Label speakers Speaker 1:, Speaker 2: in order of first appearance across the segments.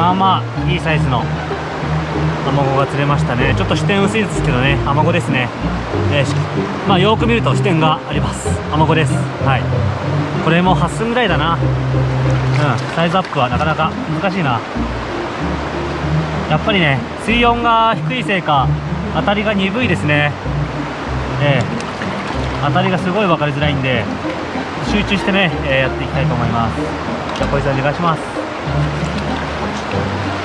Speaker 1: まあまあいいサイズのアマゴが釣れましたね。ちょっと視点薄いですけどねアマゴですね、えー、まあよく見ると視点があります。アマゴです。はい。これも8寸ぐらいだな。うん。サイズアップはなかなか難しいな。やっぱりね水温が低いせいか当たりが鈍いですね。えー、当たりがすごい分かりづらいんで集中してね、えー、やっていきたいと思います。じゃあこいつお願いします。Thank you.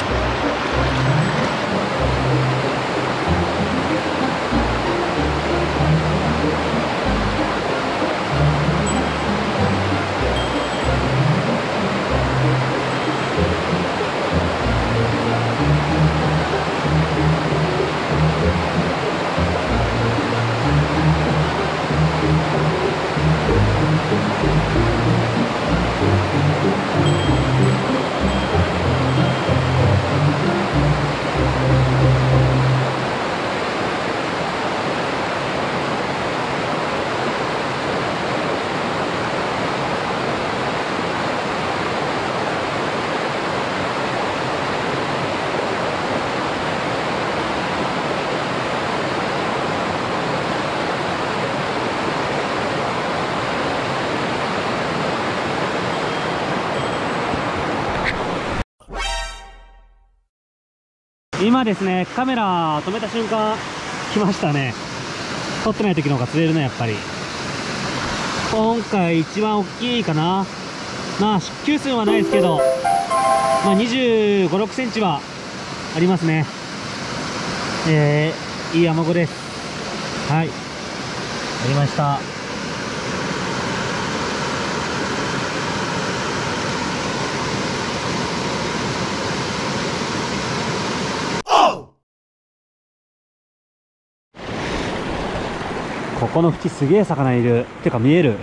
Speaker 1: 今ですねカメラ止めた瞬間来ましたね。撮ってない時の方が釣れるねやっぱり。今回一番大きいかな。まあ出球数はないですけどまあ2 5 6センチはありますね。えー、いいアマゴです。はい。ありました。この縁すげえ魚いる。てか見える。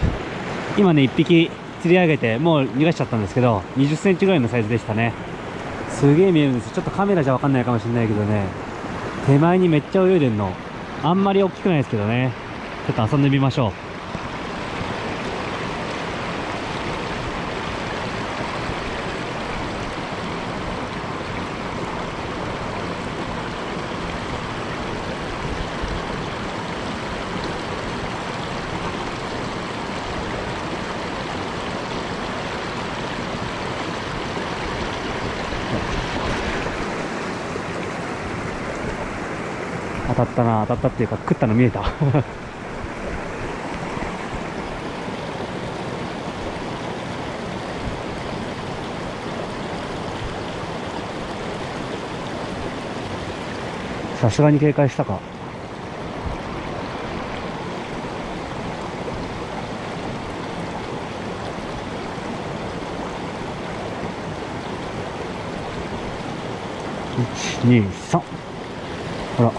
Speaker 1: 今ね1匹釣り上げてもう逃がしちゃったんですけど2 0センチぐらいのサイズでしたね。すげえ見えるんですちょっとカメラじゃ分かんないかもしれないけどね。手前にめっちゃ泳いでんの。あんまり大きくないですけどね。ちょっと遊んでみましょう。当たったな当たったっていうか食ったの見えた。さすがに警戒したか。123ほら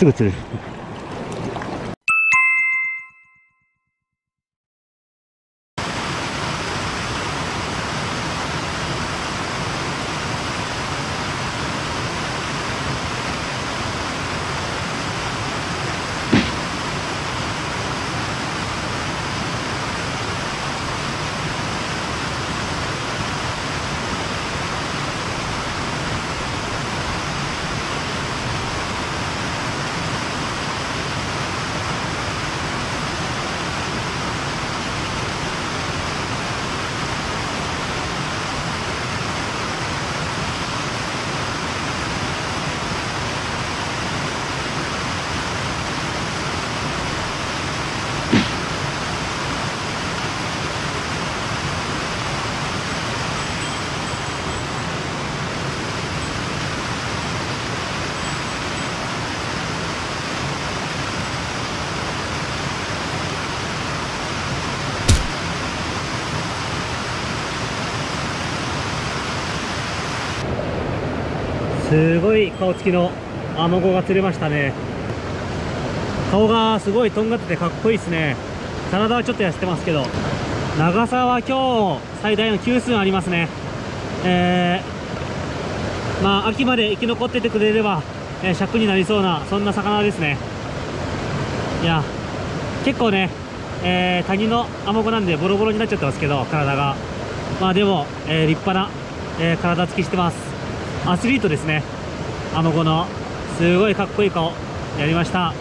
Speaker 1: すぐ釣すごい顔つきのアマゴが釣れましたね。顔がすごいとんがっててかっこいいですね。体はちょっと痩せてますけど。長さは今日最大の9寸ありますね。えー、まあ秋まで生き残っててくれれば、えー、尺になりそうなそんな魚ですね。いや結構ねえー、谷のアマゴなんでボロボロになっちゃってますけど体が。まあでも、えー、立派な、えー、体つきしてます。アスリートですね。あの子のすごいかっこいい顔やりました。